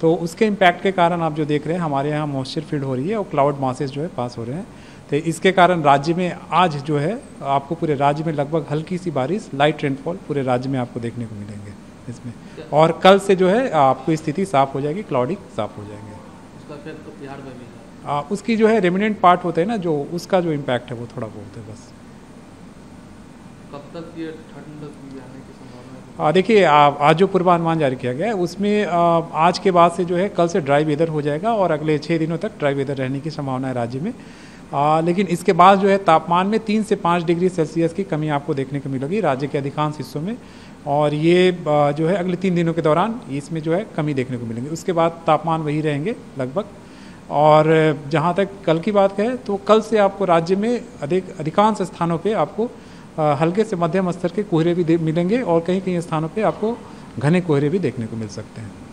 तो उसके इम्पैक्ट के कारण आप जो देख रहे हैं हमारे यहाँ मॉइस्चर फ़ील्ड हो रही है और क्लाउड मासेस जो है पास हो रहे हैं। तो इसके कारण राज्य में आज जो है आपको पूरे राज्य में लगभग हल्की सी बारिश लाइट रेनफॉल पूरे राज्य में आपको देखने को मिलेंगे इसमें। और कल से जो है आपको स्थिति साफ़ हो जाएगी क्लाउडी साफ़ हो जाएँगे। उसका फिर तो आ, उसकी जो है रेमिनेंट पार्ट होते हैं ना जो उसका जो इम्पैक्ट है वो थोड़ा बहुत है बस। कब तक ये ठंड आने की संभावना देखिए आज जो पूर्वानुमान जारी किया गया है उसमें आ, आज के बाद से जो है कल से ड्राई वेदर हो जाएगा और अगले छः दिनों तक ड्राई वेदर रहने की संभावना है राज्य में। आ, लेकिन इसके बाद जो है तापमान में तीन से पाँच डिग्री सेल्सियस की कमी आपको देखने को मिलेगी राज्य के अधिकांश हिस्सों में। और ये जो है अगले तीन दिनों के दौरान इसमें जो है कमी देखने को मिलेंगी। उसके बाद तापमान वही रहेंगे लगभग। और जहाँ तक कल की बात करें तो कल से आपको राज्य में अधिक अधिकांश स्थानों पे आपको हल्के से मध्यम स्तर के कोहरे भी मिलेंगे और कहीं कहीं स्थानों पर आपको घने कोहरे भी देखने को मिल सकते हैं।